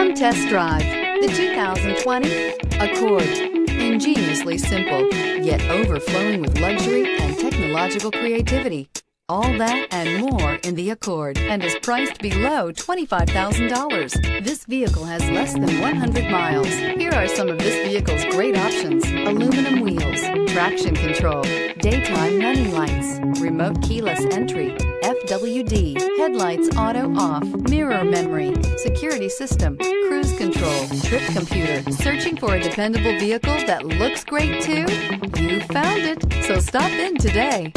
Come test drive the 2020 Accord. Ingeniously simple, yet overflowing with luxury and technological creativity. All that and more in the Accord and is priced below $25,000. This vehicle has less than 100 miles. Here are some of this vehicle's great options. Aluminum wheels, traction control, daytime running lights, remote keyless entry, FWD, headlights auto off, mirror memory, security system, cruise control, trip computer. Searching for a dependable vehicle that looks great too? You found it, so stop in today.